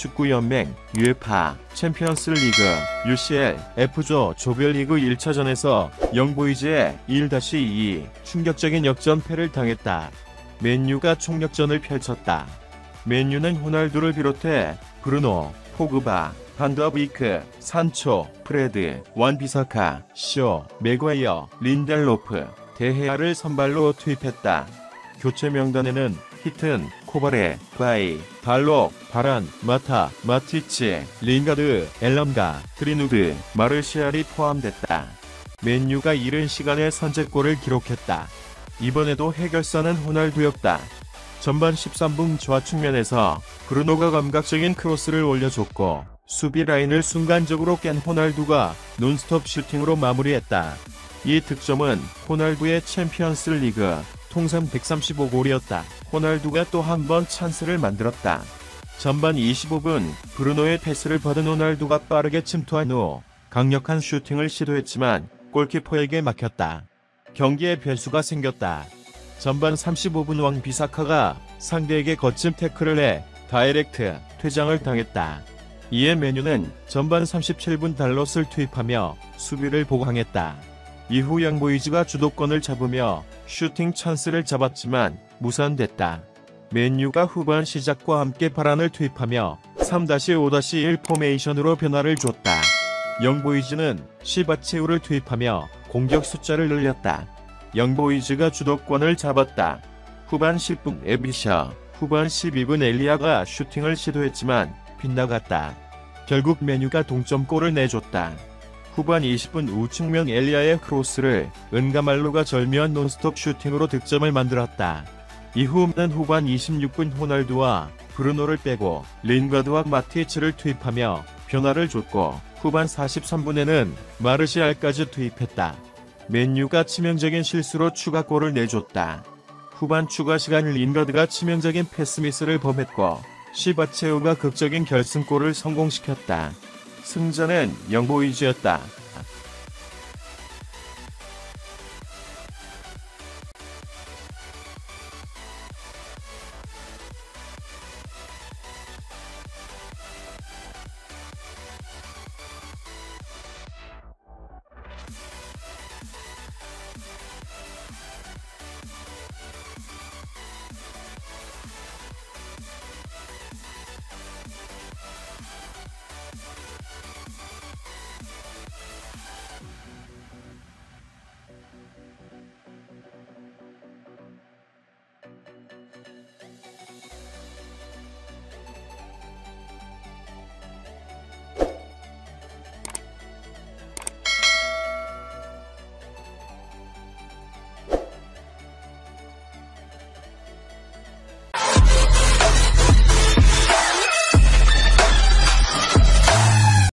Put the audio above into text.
축구연맹, UEFA, 챔피언스 리그, UCL, F조 조별리그 1차전에서 영보이즈의 1-2 충격적인 역전패를 당했다. 맨유가 총력전을 펼쳤다. 맨유는 호날두를 비롯해 브루노, 포그바, 반더비크, 산초, 프레드, 완비사카, 쇼, 맥과이어, 린델로프, 데헤아를 선발로 투입했다. 교체 명단에는 히튼, 코바르, 바이, 발록, 바란, 마타, 마티치, 링가드, 엘랑가, 그린우드, 마르시알이 포함됐다. 맨유가 이른 시간에 선제골을 기록했다. 이번에도 해결사는 호날두였다. 전반 13분 좌측면에서 브루노가 감각적인 크로스를 올려줬고 수비 라인을 순간적으로 깬 호날두가 논스톱 슈팅으로 마무리했다. 이 득점은 호날두의 챔피언스 리그 통산 135골이었다. 호날두가 또 한 번 찬스를 만들었다. 전반 25분 브루노의 패스를 받은 호날두가 빠르게 침투한 후 강력한 슈팅을 시도했지만 골키퍼에게 막혔다. 경기에 변수가 생겼다. 전반 35분 완 비사카가 상대에게 거친 태클을 해 다이렉트 퇴장을 당했다. 이에 맨유는 전반 37분 달롯을 투입하며 수비를 보강했다. 이후 영보이즈가 주도권을 잡으며 슈팅 찬스를 잡았지만 무산됐다. 맨유가 후반 시작과 함께 바란을 투입하며 3-5-1 포메이션으로 변화를 줬다. 영보이즈는 시에바체우를 투입하며 공격 숫자를 늘렸다. 영보이즈가 주도권을 잡았다. 후반 10분 에비셔, 후반 12분 엘리아가 슈팅을 시도했지만 빗나갔다. 결국 맨유가 동점골을 내줬다. 후반 20분 우측면 엘리아의 크로스를 은가말루가 절묘한 논스톱 슈팅으로 득점을 만들었다. 이후는 후반 26분 호날두와 브루노를 빼고 린가드와 마티치를 투입하며 변화를 줬고 후반 43분에는 마르시알까지 투입했다. 맨유가 치명적인 실수로 추가골을 내줬다. 후반 추가 시간 린가드가 치명적인 패스미스를 범했고 시바체우가 극적인 결승골을 성공시켰다. 승자는 영보이즈였다.